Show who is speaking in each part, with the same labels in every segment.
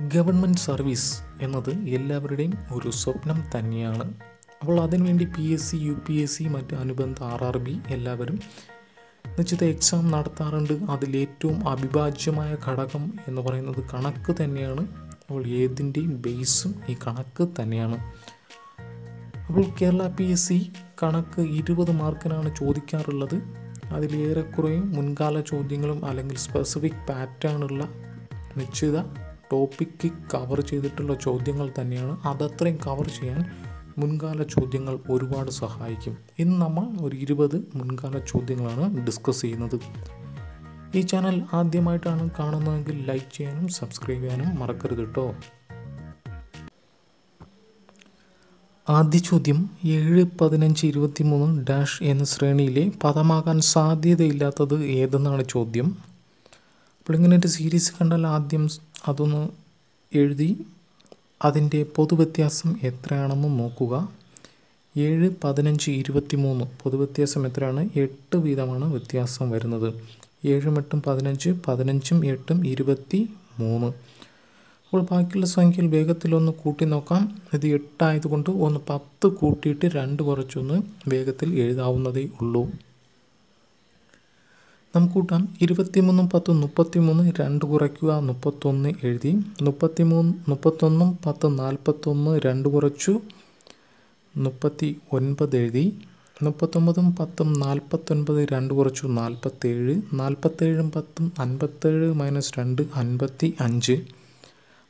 Speaker 1: Government service എന്നത് എല്ലാവരുടെയും ഒരു സ്വപ്നം തന്നെയാണ്. അപ്പോൾ അതിനുവേണ്ടി P S C U P S C മറ്റ് അനുബന്ധ ആർ ആർ ബി എല്ലാവരും നിശ്ചിത എക്സാം നടത്താറുണ്ട്. അതിലേറ്റവും അവിഭാജ്യമായ ഘടകം എന്ന് പറയുന്നത് കണക്ക് തന്നെയാണ്. അപ്പോൾ ഏതിന്റെയും ബേസും ഈ കണക്ക് തന്നെയാണ്. അപ്പോൾ കേരള പി എസ് സി കണക്ക് ഇരുപത് മാർക്കിനാണ് ചോദിക്കാറുള്ളത്. അതിലേറെക്കുറയും മുൻകാല ചോദ്യങ്ങളും അല്ലെങ്കിൽ സ്പെസിഫിക് പാറ്റേണുള്ള നിശ്ചിത ടോപ്പിക്ക് കവർ ചെയ്തിട്ടുള്ള ചോദ്യങ്ങൾ തന്നെയാണ്. അതത്രയും കവർ ചെയ്യാൻ മുൻകാല ചോദ്യങ്ങൾ ഒരുപാട് സഹായിക്കും. ഇന്ന് നമ്മൾ ഒരു ഇരുപത് മുൻകാല ചോദ്യങ്ങളാണ് ഡിസ്കസ് ചെയ്യുന്നത്. ഈ ചാനൽ ആദ്യമായിട്ടാണ് കാണുന്നതെങ്കിൽ ലൈക്ക് ചെയ്യാനും സബ്സ്ക്രൈബ് ചെയ്യാനും മറക്കരുത് കേട്ടോ ആദ്യ ചോദ്യം ഏഴ് പതിനഞ്ച് ഇരുപത്തി മൂന്ന് ഡാഷ് എന്ന ശ്രേണിയിലെ പദമാകാൻ സാധ്യതയില്ലാത്തത് ഏതെന്നാണ് ചോദ്യം. അപ്പോൾ ഇങ്ങനെ ഒരു സീരീസ് കണ്ടാൽ ആദ്യം അതൊന്ന് എഴുതി അതിന്റെ പൊതുവ്യത്യാസം എത്രയാണെന്ന് നോക്കുക. ഏഴ് പതിനഞ്ച് ഇരുപത്തി മൂന്ന് പൊതുവ്യത്യാസം എത്രയാണ്? എട്ട് വീതമാണ് വ്യത്യാസം വരുന്നത്. ഏഴും എട്ടും പതിനഞ്ച് പതിനഞ്ചും എട്ടും ഇരുപത്തി മൂന്ന് അപ്പോൾ ബാക്കിയുള്ള സംഖ്യയിൽ വേഗത്തിലൊന്ന് കൂട്ടി നോക്കാം. ഇത് എട്ടായതുകൊണ്ട് ഒന്ന് പത്ത് കൂട്ടിയിട്ട് രണ്ട് കുറച്ചൊന്ന് വേഗത്തിൽ എഴുതാവുന്നതേ ഉള്ളൂ. നമുക്ക് കൂട്ടാം ഇരുപത്തിമൂന്നും പത്തും മുപ്പത്തിമൂന്ന് രണ്ട് കുറയ്ക്കുക മുപ്പത്തൊന്ന് എഴുതി. മുപ്പത്തിമൂന്ന് മുപ്പത്തൊന്നും പത്ത് നാൽപ്പത്തൊന്ന് രണ്ട് കുറച്ചു. മുപ്പത്തി ഒൻപത് എഴുതി. മുപ്പത്തൊമ്പതും പത്തും നാൽപ്പത്തൊൻപത് രണ്ട് കുറച്ചു നാൽപ്പത്തേഴ്. നാൽപ്പത്തേഴും പത്തും അൻപത്തേഴ് മൈനസ് രണ്ട് അൻപത്തി അഞ്ച്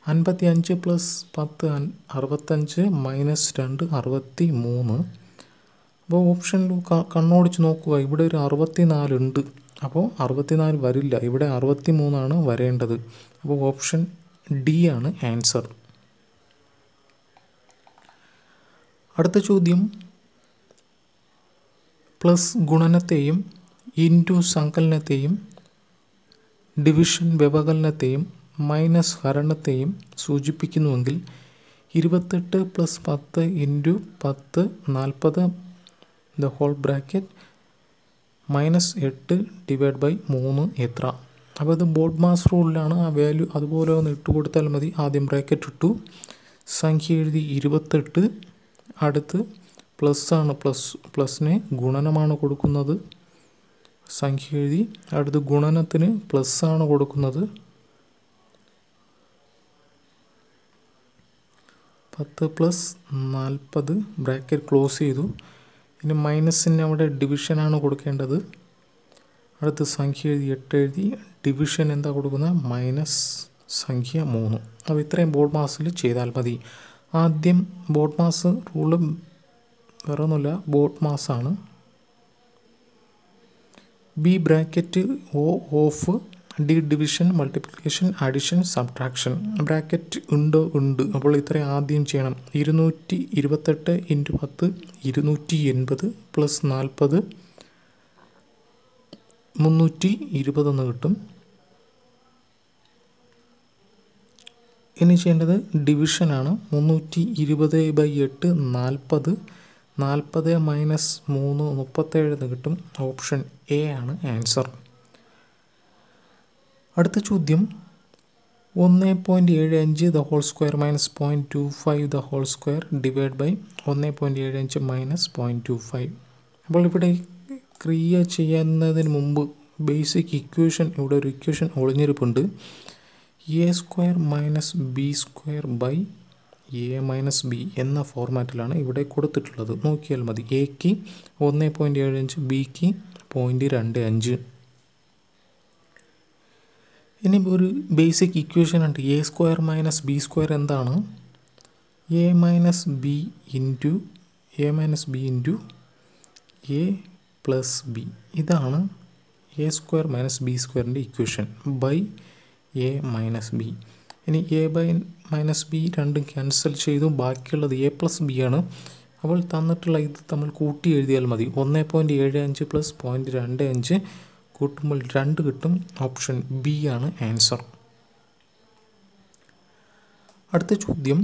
Speaker 1: അൻപത്തി അഞ്ച് പ്ലസ് പത്ത് അറുപത്തഞ്ച് മൈനസ് രണ്ട് അറുപത്തി മൂന്ന് അപ്പോൾ ഓപ്ഷനിൽ കണ്ണോടിച്ച് നോക്കുക. ഇവിടെ ഒരു അറുപത്തി നാലുണ്ട് അപ്പോൾ അറുപത്തിനാല് വരില്ല. ഇവിടെ അറുപത്തി മൂന്നാണ് വരേണ്ടത്. അപ്പോൾ ഓപ്ഷൻ ഡി ആണ് ആൻസർ. അടുത്ത ചോദ്യം. പ്ലസ് ഗുണനത്തെയും ഇന്റു സങ്കലനത്തെയും ഡിവിഷൻ വ്യവകലനത്തെയും മൈനസ് ഹരണത്തെയും സൂചിപ്പിക്കുന്നുവെങ്കിൽ ഇരുപത്തെട്ട് പ്ലസ് പത്ത് ഇന്റു പത്ത് നാൽപ്പത് ദ ഹോൾ ബ്രാക്കറ്റ് മൈനസ് എട്ട് ഡിവൈഡ് ബൈ മൂന്ന് എത്ര? അപ്പോൾ ഇത് ബോർഡ് മാസ് റൂളിലാണ്. ആ വാല്യൂ അതുപോലെ ഒന്ന് ഇട്ട് കൊടുത്താൽ മതി. ആദ്യം ബ്രാക്കറ്റ് ഇട്ടു. സംഖ്യ എഴുതി ഇരുപത്തെട്ട്. അടുത്ത് പ്ലസ് ആണ് പ്ലസ് പ്ലസ്സിന് ഗുണനമാണ് കൊടുക്കുന്നത്. സംഖ്യ എഴുതി. അടുത്ത് ഗുണനത്തിന് പ്ലസ് ആണ് കൊടുക്കുന്നത്. പത്ത് പ്ലസ് നാൽപ്പത്. ബ്രാക്കറ്റ് ക്ലോസ് ചെയ്തു. ഇനി മൈനസിന് അവിടെ ഡിവിഷനാണ് കൊടുക്കേണ്ടത്. അടുത്ത് സംഖ്യ എഴുതി എട്ട് എഴുതി ഡിവിഷൻ എന്താ കൊടുക്കുന്നത് മൈനസ് സംഖ്യ മൂന്ന്. അപ്പോൾ ഇത്രയും ബോർഡ് മാസിൽ ചെയ്താൽ മതി. ആദ്യം ബോർഡ് മാസ് റൂൾ വേറെ ഒന്നുമില്ല ബോർഡ് മാസാണ് B bracket O of D division multiplication addition subtraction. Bracket ഉണ്ടോ? ഉണ്ട്. അപ്പോൾ ഇത്രയും ആദ്യം ചെയ്യണം. ഇരുന്നൂറ്റി ഇരുപത്തെട്ട് ഇന്റു പത്ത് ഇരുന്നൂറ്റി എൺപത് പ്ലസ് നാൽപ്പത് മുന്നൂറ്റി ഇരുപതെന്ന് കിട്ടും. ഇനി ചെയ്യേണ്ടത് ഡിവിഷനാണ് മുന്നൂറ്റി ഇരുപത് ബൈ എട്ട് നാൽപ്പത്. നാൽപ്പത് മൈനസ് മൂന്ന് മുപ്പത്തേഴ് എന്ന് കിട്ടും. ഓപ്ഷൻ എ ആണ് ആൻസർ. അടുത്ത ചോദ്യം. ഒന്ന് പോയിന്റ് ഏഴ് അഞ്ച് the whole square minus point two five the whole square divide by ഒന്ന് പോയിന്റ് ഏഴ് അഞ്ച് മൈനസ് പോയിന്റ് ടു ഫൈവ് അപ്പോൾ ഇവിടെ ക്രിയ ചെയ്യുന്നതിന് മുമ്പ് ബേസിക് ഇക്വേഷൻ ഇവിടെ ഒരു equation ഒളിഞ്ഞിരിപ്പുണ്ട്. A square minus B square by A minus B എന്ന ഫോർമാറ്റിലാണ് ഇവിടെ കൊടുത്തിട്ടുള്ളത്. നോക്കിയാൽ മതി. എക്ക് ഒന്ന് പോയിന്റ് ഏഴ് അഞ്ച് ബിക്ക് പോയിന്റ് രണ്ട് അഞ്ച്. ഇനി ഒരു ബേസിക് ഇക്വേഷൻ ഉണ്ട്. A square minus B square എന്താണ്? A minus B into A minus B into A plus B ഇതാണ് എ സ്ക്വയർ മൈനസ് ബി സ്ക്വയറിന്റെ equation by A minus B ഇനി എ ബൈ മൈനസ് ബി രണ്ടും cancel ചെയ്തു. ബാക്കിയുള്ളത് A plus B ആണ്. അപ്പോൾ തന്നിട്ടുള്ള ഇത് നമ്മൾ കൂട്ടി എഴുതിയാൽ മതി. ഒന്ന് പോയിന്റ് ഏഴ് അഞ്ച് പ്ലസ് പോയിന്റ് രണ്ട് അഞ്ച് കൂട്ടുമ്പോൾ രണ്ട് കിട്ടും. ഓപ്ഷൻ ബി ആണ് ആൻസർ. അടുത്ത ചോദ്യം.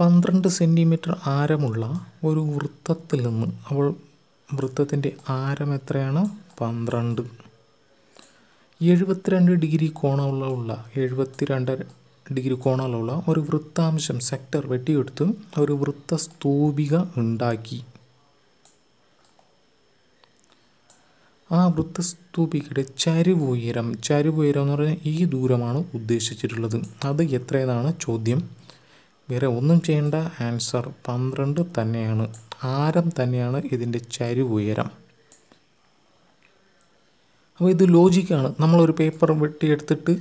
Speaker 1: പന്ത്രണ്ട് സെന്റിമീറ്റർ ആരമുള്ള ഒരു വൃത്തത്തിൽ നിന്ന് അവൾ വൃത്തത്തിന്റെ ആരം എത്രയാണ്? പന്ത്രണ്ട്. എഴുപത്തിരണ്ട് ഡിഗ്രി കോണമുള്ള എഴുപത്തിരണ്ട് ഡിഗ്രി കോണമുള്ള ഒരു വൃത്താംശം സെക്ടർ വെട്ടിയെടുത്ത് ഒരു വൃത്തസ്തൂപിക ഉണ്ടാക്കി. ആ വൃത്തസ്തൂപികയുടെ ചരിവ് ഉയരം ചരിവ് ഉയരം എന്ന് പറഞ്ഞാൽ ഈ ദൂരമാണ് ഉദ്ദേശിച്ചിട്ടുള്ളത്. അത് എത്രയെന്നാണ് ചോദ്യം. വേറെ ഒന്നും ചെയ്യേണ്ട ആൻസർ പന്ത്രണ്ട് തന്നെയാണ്. ആരം തന്നെയാണ് ഇതിന്റെ ചരിവ് ഉയരം അപ്പോൾ ഇത് ലോജിക്കാണ്. നമ്മളൊരു പേപ്പർ വെട്ടിയെടുത്തിട്ട്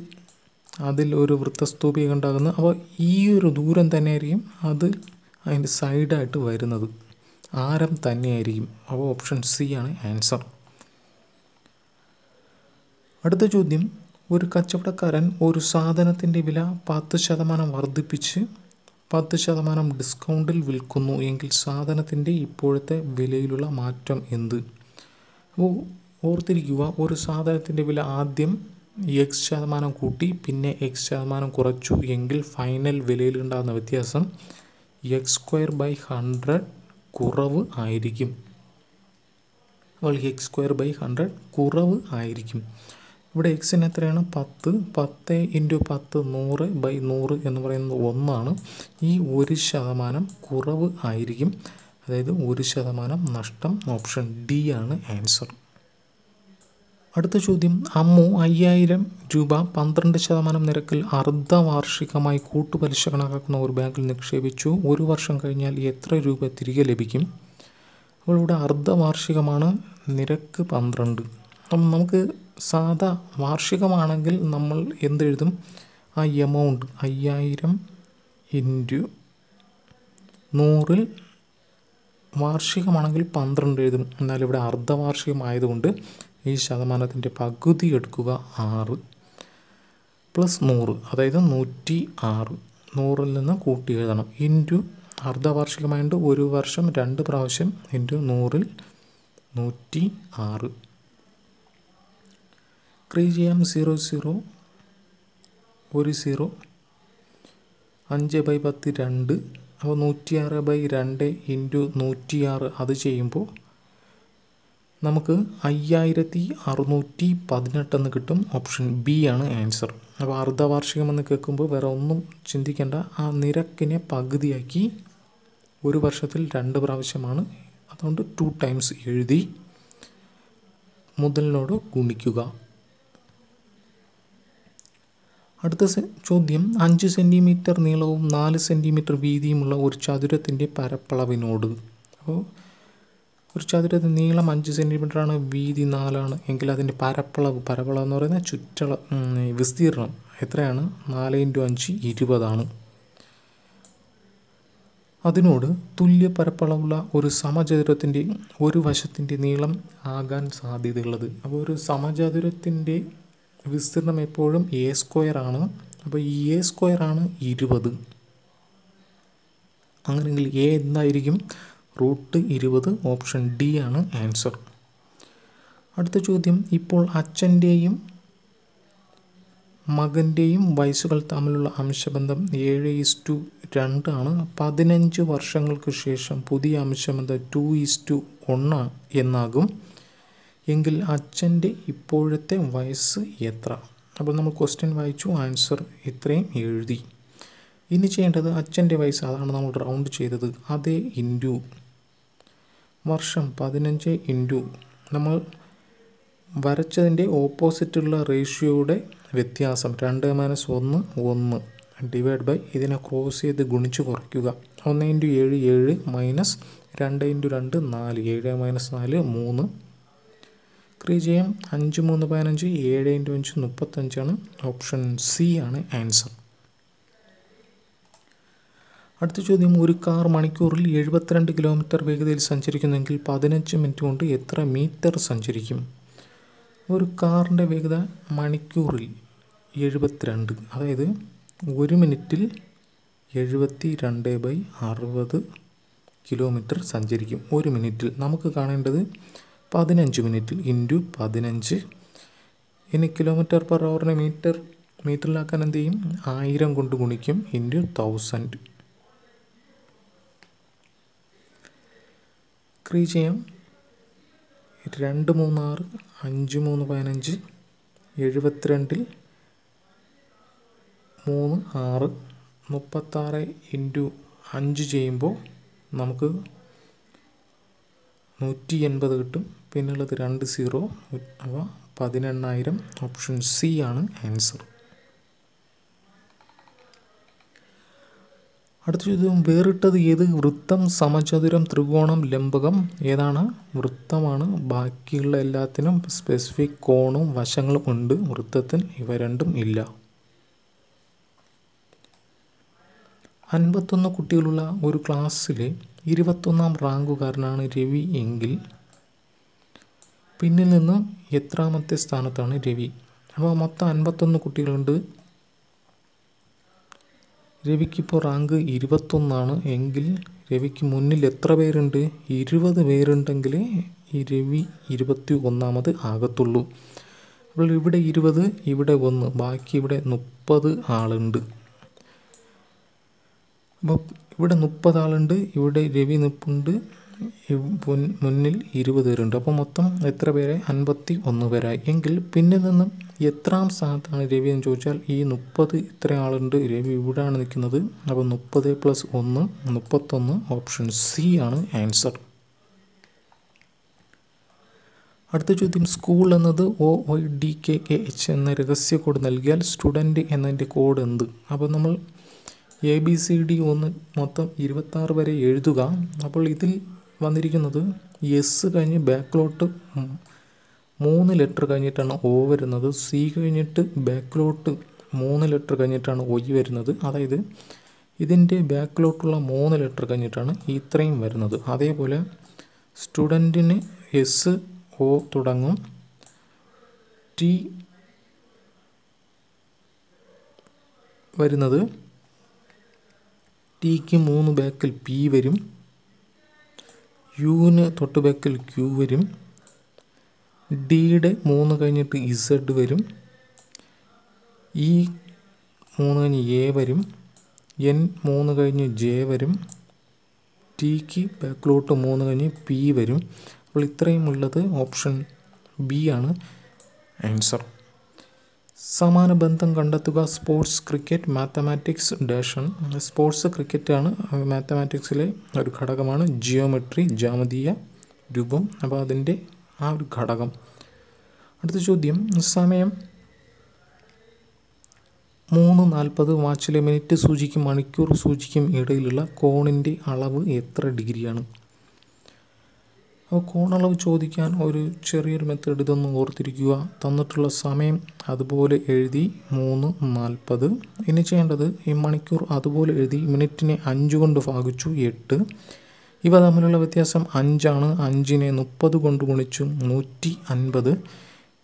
Speaker 1: അതിൽ ഒരു വൃത്തസ്തൂപിക ഉണ്ടാകുന്നത് അപ്പോൾ ഈ ഒരു ദൂരം തന്നെയായിരിക്കും അത് അതിന്റെ സൈഡായിട്ട് വരുന്നത്. ആരം തന്നെയായിരിക്കും. അപ്പോൾ ഓപ്ഷൻ സി ആണ് ആൻസർ. അടുത്ത ചോദ്യം ഒരു കച്ചവടക്കാരൻ ഒരു സാധനത്തിന്റെ വില പത്ത് ശതമാനം വർദ്ധിപ്പിച്ച് പത്ത് ശതമാനം ഡിസ്കൗണ്ടിൽ വിൽക്കുന്നു എങ്കിൽ സാധനത്തിന്റെ ഇപ്പോഴത്തെ വിലയിലുള്ള മാറ്റം എന്ത്? അപ്പോൾ ഓർത്തിരിക്കുക ഒരു സാധനത്തിന്റെ വില ആദ്യം എക്സ് ശതമാനം കൂട്ടി പിന്നെ എക്സ് ശതമാനം കുറച്ചു എങ്കിൽ ഫൈനൽ വിലയിൽ ഉണ്ടാകുന്ന വ്യത്യാസം എക്സ് സ്ക്വയർ ബൈ ഹൺഡ്രഡ് കുറവ് ആയിരിക്കും. അപ്പോൾ എക്സ് സ്ക്വയർ ബൈ ഹൺഡ്രഡ് കുറവ് ആയിരിക്കും. ഇവിടെ എക്സിന് എത്രയാണ്? പത്ത്. പത്ത് ഇന്റു പത്ത് നൂറ് ബൈ നൂറ് എന്ന് പറയുന്നത് ഒന്നാണ്. ഈ ഒരു ശതമാനം കുറവ് ആയിരിക്കും. അതായത് ഒരു ശതമാനം നഷ്ടം ഓപ്ഷൻ ഡി ആണ് ആൻസർ. അടുത്ത ചോദ്യം. അമ്മു അയ്യായിരം രൂപ പന്ത്രണ്ട് ശതമാനം നിരക്കിൽ അർദ്ധവാർഷികമായി കൂട്ടുപലിശ കണക്കാക്കുന്ന ഒരു ബാങ്കിൽ നിക്ഷേപിച്ചു. ഒരു വർഷം കഴിഞ്ഞാൽ എത്ര രൂപ തിരികെ ലഭിക്കും? അപ്പോൾ ഇവിടെ അർദ്ധവാർഷികമാണ് നിരക്ക് പന്ത്രണ്ട്. നമുക്ക് സാധാ വാർഷികമാണെങ്കിൽ നമ്മൾ എന്തെഴുതും? ആ എമൗണ്ട് അയ്യായിരം ഇന്റു നൂറിൽ വാർഷികമാണെങ്കിൽ പന്ത്രണ്ട് എഴുതും. എന്നാൽ ഇവിടെ അർദ്ധവാർഷികമായതുകൊണ്ട് ഈ ശതമാനത്തിന്റെ പകുതി എടുക്കുക ആറ് പ്ലസ് നൂറ് അതായത് നൂറ്റി ആറ് നൂറിൽ നിന്ന് കൂട്ടി എഴുതണം. ഇന്റു അർദ്ധവാർഷികമായതുകൊണ്ട് ഒരു വർഷം രണ്ട് പ്രാവശ്യം ഇന്റു നൂറിൽ നൂറ്റി ആറ് ചെയ്യാം സീറോ സീറോ ഒരു സീറോ അഞ്ച് ബൈ പത്ത് രണ്ട് അപ്പോൾ നൂറ്റിയാറ് ബൈ രണ്ട് ഇന്റു നൂറ്റിയാറ് അത് ചെയ്യുമ്പോൾ നമുക്ക് അയ്യായിരത്തി അറുന്നൂറ്റി പതിനെട്ടെന്ന് കിട്ടും ഓപ്ഷൻ ബി ആണ് ആൻസർ അപ്പോൾ അർദ്ധവാർഷികം എന്ന് കേൾക്കുമ്പോൾ വേറെ ഒന്നും ചിന്തിക്കേണ്ട. ആ നിരക്കിനെ പകുതിയാക്കി ഒരു വർഷത്തിൽ രണ്ട് പ്രാവശ്യമാണ്. അതുകൊണ്ട് ടു ടൈംസ് എഴുതി മുതലിനോട് ഗുണിക്കുക. അടുത്ത ചോദ്യം. അഞ്ച് സെന്റിമീറ്റർ നീളവും നാല് സെന്റിമീറ്റർ വീതിയുമുള്ള ഒരു ചതുരത്തിന്റെ പരപ്പളവിനോട്. അപ്പോൾ ഒരു ചതുരത്തിന് നീളം അഞ്ച് സെന്റിമീറ്റർ ആണ് വീതി നാലാണ്. എങ്കിൽ അതിന്റെ പരപ്പളവ് പരപ്പളവ് എന്ന് പറയുന്നത് ചുറ്റള വിസ്തീർണം എത്രയാണ്? നാല് ഇന്റു അഞ്ച് ഇരുപതാണ്. അതിനോട് തുല്യ പരപ്പളവുള്ള ഒരു സമചതുരത്തിന്റെ ഒരു വശത്തിന്റെ നീളം ആകാൻ സാധ്യതയുള്ളത്. അപ്പോൾ ഒരു സമചതുരത്തിന്റെ വിസ്തീർണം എപ്പോഴും എ സ്ക്വയർ ആണ്. അപ്പോൾ ഈ എ സ്ക്വയർ ആണ് ഇരുപത്. അങ്ങനെയെങ്കിൽ എ എന്തായിരിക്കും? റൂട്ട് ഇരുപത് ഓപ്ഷൻ ഡി ആണ് ആൻസർ. അടുത്ത ചോദ്യം ഇപ്പോൾ അച്ഛന്റെയും മകന്റെയും വയസ്സുകൾ തമ്മിലുള്ള അംശബന്ധം ഏഴ് ഈസ് ടു രണ്ടാണ് പതിനഞ്ച് വർഷങ്ങൾക്ക് ശേഷം പുതിയ അംശബന്ധം ടു ഈസ് ടു ഒന്ന് എന്നാകും. എങ്കിൽ അച്ഛന്റെ ഇപ്പോഴത്തെ വയസ്സ് എത്ര? അപ്പോൾ നമ്മൾ ക്വസ്റ്റ്യൻ വായിച്ചു ആൻസർ ഇത്രയും എഴുതി. ഇനി ചെയ്യേണ്ടത് അച്ഛന്റെ വയസ്സ് അതാണ് നമ്മൾ റൗണ്ട് ചെയ്തത്. അതേ ഇന്റു വർഷം പതിനഞ്ച് ഇന്റു നമ്മൾ വരച്ചതിന്റെ ഓപ്പോസിറ്റുള്ള റേഷ്യോയുടെ വ്യത്യാസം രണ്ട് മൈനസ് ഒന്ന് ഒന്ന്. ഡിവൈഡ് ബൈ ഇതിനെ ക്രോസ് ചെയ്ത് ഗുണിച്ച് കുറയ്ക്കുക. ഒന്ന് ഇന്റു ഏഴ് ഏഴ് മൈനസ് രണ്ട് ഇന്റു രണ്ട് നാല്. ഏഴ് മൈനസ് നാല് മൂന്ന്. ക്രിയ ചെയ്യാം. അഞ്ച് മൂന്ന് പതിനഞ്ച് ഏഴ് ഇന്റു അഞ്ച് മുപ്പത്തഞ്ചാണ് ഓപ്ഷൻ സി ആണ് ആൻസർ അടുത്ത ചോദ്യം ഒരു കാർ മണിക്കൂറിൽ എഴുപത്തിരണ്ട് കിലോമീറ്റർ വേഗതയിൽ സഞ്ചരിക്കുന്നെങ്കിൽ പതിനഞ്ച് മിനിറ്റ് കൊണ്ട് എത്ര മീറ്റർ സഞ്ചരിക്കും? ഒരു കാറിന്റെ വേഗത മണിക്കൂറിൽ എഴുപത്തിരണ്ട് അതായത് ഒരു മിനിറ്റിൽ എഴുപത്തി രണ്ട് ബൈ അറുപത് കിലോമീറ്റർ സഞ്ചരിക്കും. ഒരു മിനിറ്റിൽ നമുക്ക് കാണേണ്ടത് പതിനഞ്ച് മിനിറ്റിൽ ഇന്റു പതിനഞ്ച്. ഇനി കിലോമീറ്റർ പെർ അവറിനെ മീറ്റർ മീറ്ററിലാക്കാൻ എന്ത് ചെയ്യും? ആയിരം കൊണ്ട് ഗുണിക്കും ഇന്റു തൗസൻഡ് ക്രീ ചെയ്യാം. രണ്ട് മൂന്ന് ആറ് അഞ്ച് മൂന്ന് പതിനഞ്ച് എഴുപത്തിരണ്ടിൽ മൂന്ന് ആറ് മുപ്പത്താറ് ഇന്റു അഞ്ച് ചെയ്യുമ്പോൾ നമുക്ക് നൂറ്റി എൺപത് കിട്ടും. പിന്നുള്ളത് രണ്ട് സീറോ. അവ പതിനെണ്ണായിരം ഓപ്ഷൻ സി ആണ് ആൻസർ. അടുത്ത ചോദ്യം വേറിട്ടത് ഏത്? വൃത്തം സമചതുരം ത്രികോണം ലംബകം. ഏതാണ്? വൃത്തമാണ്. ബാക്കിയുള്ള എല്ലാത്തിനും സ്പെസിഫിക് കോണും വശങ്ങളും ഉണ്ട്. വൃത്തത്തിന് ഇവ രണ്ടും ഇല്ല. അൻപത്തൊന്ന് കുട്ടികളുള്ള ഒരു ക്ലാസ്സിലെ ഇരുപത്തൊന്നാം റാങ്കുകാരനാണ് രവി എങ്കിൽ പിന്നിൽ നിന്ന് എത്രാമത്തെ സ്ഥാനത്താണ് രവി. അപ്പോൾ മൊത്തം അൻപത്തൊന്ന് കുട്ടികളുണ്ട്. രവിക്കിപ്പോൾ റാങ്ക് ഇരുപത്തൊന്നാണ്. എങ്കിൽ രവിക്ക് മുന്നിൽ എത്ര പേരുണ്ട്? ഇരുപത് പേരുണ്ടെങ്കിൽ ഈ രവി ഇരുപത്തി ഒന്നാമത് ആകത്തുള്ളൂ. അപ്പോൾ ഇവിടെ ഇരുപത് ഇവിടെ ഒന്ന്. ബാക്കി ഇവിടെ മുപ്പത് ആളുണ്ട്. അപ്പോൾ ഇവിടെ മുപ്പത് ആളുണ്ട്. ഇവിടെ രവി നിപ്പുണ്ട്. മുന്നിൽ ഇരുപത് പേരുണ്ട്. അപ്പോൾ മൊത്തം എത്ര പേരെ? അൻപത്തി ഒന്ന് പേരായി. എങ്കിൽ പിന്നെ നിന്നും എത്രാം സ്ഥാനത്താണ് രവി എന്ന് ചോദിച്ചാൽ ഈ മുപ്പത് ഇത്ര ആളുണ്ട് രവി ഇവിടെയാണ് നിൽക്കുന്നത്. അപ്പോൾ മുപ്പത് പ്ലസ് ഒന്ന് മുപ്പത്തൊന്ന് ഓപ്ഷൻ സി ആണ് ആൻസർ അടുത്ത ചോദ്യം സ്കൂൾ എന്നത് O O D K K H എന്ന രഹസ്യ കോഡ് നൽകിയാൽ സ്റ്റുഡന്റ് എന്നതിന്റെ കോഡ് എന്ത്? അപ്പോൾ നമ്മൾ എ ബി സി ഡി ഒന്ന് മൊത്തം ഇരുപത്താറ് വരെ എഴുതുക. അപ്പോൾ ഇതിൽ വന്നിരിക്കുന്നത്. എസ് കഴിഞ്ഞ് ബാക്കിലോട്ട് മൂന്ന് ലെറ്റർ കഴിഞ്ഞിട്ടാണ് ഒ വരുന്നത്. സി കഴിഞ്ഞിട്ട് ബാക്കിലോട്ട് മൂന്ന് ലെറ്റർ കഴിഞ്ഞിട്ടാണ് ഒയ് വരുന്നത്. അതായത് ഇതിന്റെ ബാക്കിലോട്ടുള്ള മൂന്ന് ലെറ്റർ കഴിഞ്ഞിട്ടാണ് ഇത്രയും വരുന്നത്. അതേപോലെ സ്റ്റുഡന്റിന് എസ് ഒ തുടങ്ങും. ടി വരുന്നത് ടിക്ക് മൂന്ന് ബാക്കിൽ പി വരും. യുവിന് തൊട്ട് ബാക്കിൽ ക്യൂ വരും ഡിയുടെ മൂന്ന് കഴിഞ്ഞിട്ട് ഇസഡ് വരും. ഇ മൂന്ന് കഴിഞ്ഞ് എ വരും. എൻ മൂന്ന് കഴിഞ്ഞ് ജെ വരും. ടിക്ക് ബാക്കിലോട്ട് മൂന്ന് കഴിഞ്ഞ് പി വരും. അപ്പോൾ ഇത്രയും ഉള്ളത് ഓപ്ഷൻ ബി ആണ്. ആൻസർ സമാന ബന്ധം കണ്ടെത്തുക സ്പോർട്സ് ക്രിക്കറ്റ് മാത്തമാറ്റിക്സ് ഡേഷൻ സ്പോർട്സ് ക്രിക്കറ്റാണ് മാത്തമാറ്റിക്സിലെ ഒരു ഘടകമാണ് ജിയോമെട്രി ജാമതീയ രൂപം. അപ്പോൾ അതിന്റെ ആ ഒരു ഘടകം. അടുത്ത ചോദ്യം സമയം മൂന്ന് നാൽപ്പത്. വാച്ചിലെ മിനിറ്റ് സൂചിക്കും മണിക്കൂർ സൂചിക്കും ഇടയിലുള്ള കോണിന്റെ അളവ് എത്ര ഡിഗ്രിയാണ്? അപ്പോൾ കോണളവ് ചോദിക്കാൻ ഒരു ചെറിയൊരു മെത്തേഡ് ഇതൊന്ന് ഓർത്തിരിക്കുക. തന്നിട്ടുള്ള സമയം അതുപോലെ എഴുതി മൂന്ന് നാൽപ്പത്. ഇനി ചെയ്യേണ്ടത് ഈ മണിക്കൂർ അതുപോലെ എഴുതി മിനിറ്റിനെ അഞ്ച് കൊണ്ട് ഭാഗിച്ചു എട്ട്. ഇവ തമ്മിലുള്ള വ്യത്യാസം അഞ്ചാണ്. അഞ്ചിനെ മുപ്പത് കൊണ്ട് ഗുണിച്ചു നൂറ്റി അൻപത്.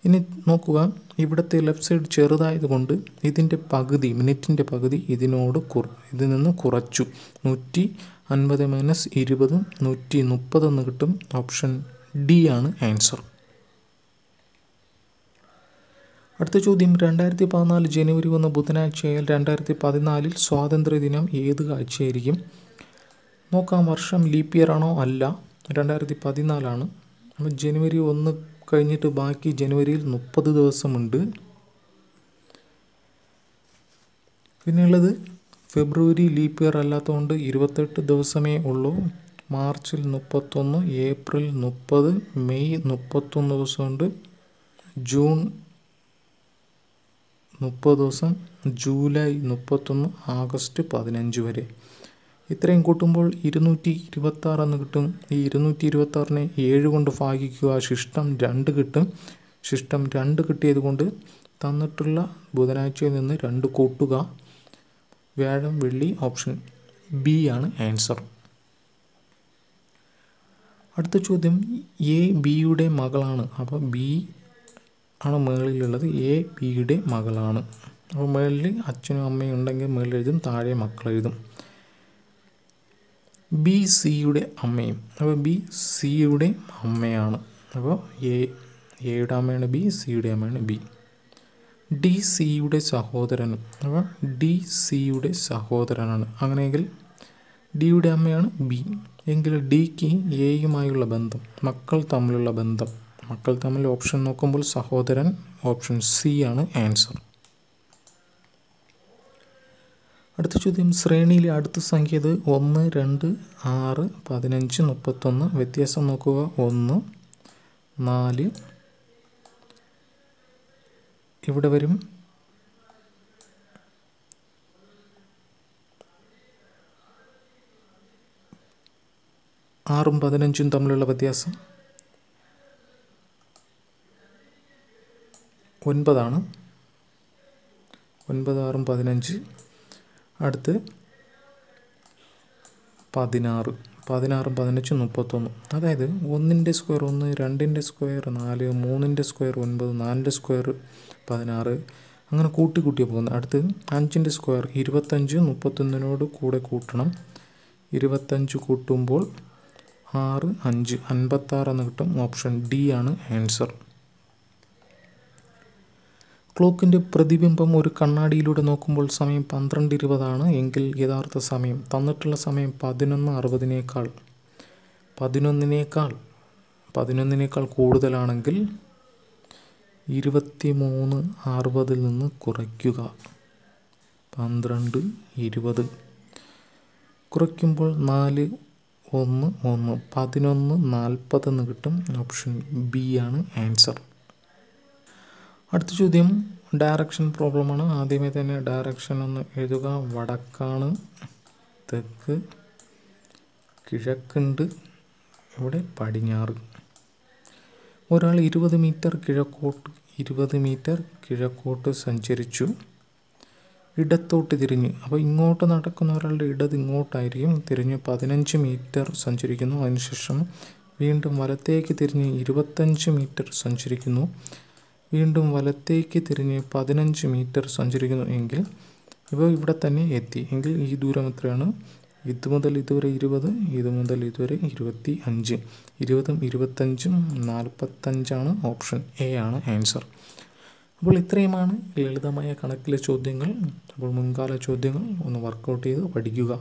Speaker 1: ഇനി നോക്കുക ഇവിടുത്തെ ലെഫ്റ്റ് സൈഡ് ചെറുതായതുകൊണ്ട് ഇതിന്റെ പകുതി മിനിറ്റിന്റെ പകുതി ഇതിനോട് കുറ ഇതിൽ നിന്ന് കുറച്ചു. നൂറ്റി അൻപത് മൈനസ് ഇരുപത് നൂറ്റി മുപ്പത് എന്ന് കിട്ടും. ഓപ്ഷൻ ഡി ആണ് ആൻസർ അടുത്ത ചോദ്യം. രണ്ടായിരത്തി പതിനാല് ജനുവരി ഒന്ന് ബുധനാഴ്ചയിൽ രണ്ടായിരത്തി പതിനാലിൽ സ്വാതന്ത്ര്യദിനം ഏത് ആഴ്ചയായിരിക്കും? നോക്കാം. വർഷം ലീപ് ഇയർ ആണോ അല്ല? രണ്ടായിരത്തി പതിനാലാണ് നമ്മൾ ജനുവരി ഒന്ന് കഴിഞ്ഞിട്ട് ബാക്കി ജനുവരിയിൽ മുപ്പത് ദിവസമുണ്ട്. പിന്നെയുള്ളത് ഫെബ്രുവരി ലീപ്പ് ഇയർ അല്ലാത്തതുകൊണ്ട് ഇരുപത്തെട്ട് ദിവസമേ ഉള്ളൂ. മാർച്ചിൽ മുപ്പത്തൊന്ന് ഏപ്രിൽ മുപ്പത് മെയ് മുപ്പത്തൊന്ന് ദിവസമുണ്ട്. ജൂൺ മുപ്പത് ദിവസം ജൂലൈ മുപ്പത്തൊന്ന് ആഗസ്റ്റ് പതിനഞ്ച് വരെ. ഇത്രയും കൂട്ടുമ്പോൾ ഇരുന്നൂറ്റി ഇരുപത്താറ് എന്ന് കിട്ടും. ഈ ഇരുന്നൂറ്റി ഇരുപത്താറിനെ ഏഴ് കൊണ്ട് ഭാഗിക്കുക ശിഷ്ടം രണ്ട് കിട്ടും. ശിഷ്ടം രണ്ട് കിട്ടിയത് കൊണ്ട് തന്നിട്ടുള്ള ബുധനാഴ്ചയിൽ നിന്ന് രണ്ട് കൂട്ടുക. വ്യാഴം വെള്ളി ഓപ്ഷൻ ബി ആണ് ആൻസർ. അടുത്ത ചോദ്യം എ ബിയുടെ മകളാണ്. അപ്പോൾ ബി ആണ് മുകളിലുള്ളത് എ ബിയുടെ മകളാണ്. അപ്പോൾ മുകളിൽ അച്ഛനും അമ്മയും ഉണ്ടെങ്കിൽ മുകളിൽ എഴുതും താഴെ മക്കൾ എഴുതും. ബി സിയുടെ അമ്മയും. അപ്പോൾ ബി സിയുടെ അമ്മയാണ്. അപ്പോൾ എ എയുടെ അമ്മയാണ് ബി സിയുടെ അമ്മയാണ് ബി. ഡി സിയുടെ സഹോദരനും അപ്പോൾ ഡി സിയുടെ സഹോദരനാണ്. അങ്ങനെയെങ്കിൽ ഡിയുടെ അമ്മയാണ് ബി. എങ്കിൽ ഡിക്ക് എയുമായുള്ള ബന്ധം മക്കൾ തമ്മിലുള്ള ബന്ധം. മക്കൾ തമ്മിൽ ഓപ്ഷൻ നോക്കുമ്പോൾ സഹോദരൻ ഓപ്ഷൻ സി ആണ് ആൻസർ. അടുത്ത ചോദ്യം ശ്രേണിയിലെ അടുത്ത സംഖ്യ ഇത് ഒന്ന് രണ്ട് ആറ് പതിനഞ്ച് മുപ്പത്തൊന്ന്. വ്യത്യാസം നോക്കുക. ഒന്ന് നാല് ഇവിടെ വരും. ആറും പതിനഞ്ചും തമ്മിലുള്ള വ്യത്യാസം ഒൻപതാണ്. ഒൻപത് ആറും പതിനഞ്ച്. അടുത്ത് പതിനാറ്. പതിനാറും പതിനഞ്ചും മുപ്പത്തൊന്ന്. അതായത് ഒന്നിന്റെ സ്ക്വയർ ഒന്ന് രണ്ടിന്റെ സ്ക്വയർ നാല് മൂന്നിന്റെ സ്ക്വയർ ഒൻപത് നാലിന്റെ സ്ക്വയർ പതിനാറ്. അങ്ങനെ കൂട്ടി കൂട്ടിയ പോകുന്നത്. അടുത്ത് അഞ്ചിന്റെ സ്ക്വയർ ഇരുപത്തഞ്ച് മുപ്പത്തൊന്നിനോട് കൂടെ കൂട്ടണം. ഇരുപത്തഞ്ച് കൂട്ടുമ്പോൾ ആറ് അഞ്ച്. അൻപത്താറ് എന്ന് കിട്ടും. ഓപ്ഷൻ ഡി ആണ് ആൻസർ. ക്ലോക്കിന്റെ പ്രതിബിംബം ഒരു കണ്ണാടിയിലൂടെ നോക്കുമ്പോൾ സമയം പന്ത്രണ്ട് ഇരുപതാണ് എങ്കിൽ യഥാർത്ഥ സമയം തന്നിട്ടുള്ള സമയം പതിനൊന്ന് അറുപതിനേക്കാൾ. പതിനൊന്നിനേക്കാൾ. പതിനൊന്നിനേക്കാൾ കൂടുതലാണെങ്കിൽ ഇരുപത്തി മൂന്ന് അറുപതിൽ നിന്ന് കുറയ്ക്കുക. പന്ത്രണ്ട് ഇരുപത്. കുറയ്ക്കുമ്പോൾ നാല് ഒന്ന് ഒന്ന്. പതിനൊന്ന് നാൽപ്പത് എന്ന് കിട്ടും. ഓപ്ഷൻ ബി ആണ് ആൻസർ. അടുത്ത ചോദ്യം. ഡയറക്ഷൻ പ്രോബ്ലമാണ് ആദ്യമേ തന്നെ ഡയറക്ഷൻ ഒന്ന് എഴുതുക. വടക്കാണ്. തെക്ക്. കിഴക്കുണ്ട്. ഇവിടെ പടിഞ്ഞാറ്. ഒരാൾ ഇരുപത് മീറ്റർ കിഴക്കോട്ട് ഇരുപത് മീറ്റർ കിഴക്കോട്ട് സഞ്ചരിച്ചു. ഇടത്തോട്ട് തിരിഞ്ഞ്. അപ്പോൾ ഇങ്ങോട്ട് നടക്കുന്ന ഒരാളുടെ ഇടത് ഇങ്ങോട്ടായിരിക്കും. തിരിഞ്ഞ് പതിനഞ്ച് മീറ്റർ സഞ്ചരിക്കുന്നു. അതിനുശേഷം വീണ്ടും വലത്തേക്ക് തിരിഞ്ഞ് ഇരുപത്തഞ്ച് മീറ്റർ സഞ്ചരിക്കുന്നു. വീണ്ടും വലത്തേക്ക് തിരിഞ്ഞ് പതിനഞ്ച് മീറ്റർ സഞ്ചരിക്കുന്നു എങ്കിൽ ഇവ ഇവിടെ തന്നെ എത്തി. എങ്കിൽ ഈ ദൂരം എത്രയാണ്? ഇത് മുതൽ ഇതുവരെ ഇരുപത് ഇത് മുതൽ ഇതുവരെ ഇരുപത്തി അഞ്ച്. ഇരുപതും ഇരുപത്തഞ്ചും നാൽപ്പത്തഞ്ചാണ് ഓപ്ഷൻ എ ആണ് ആൻസർ. അപ്പോൾ ഇത്രയുമാണ് ലളിതമായ കണക്കിലെ ചോദ്യങ്ങൾ. അപ്പോൾ മുൻകാല ചോദ്യങ്ങൾ ഒന്ന് വർക്കൗട്ട് ചെയ്ത് പഠിക്കുക.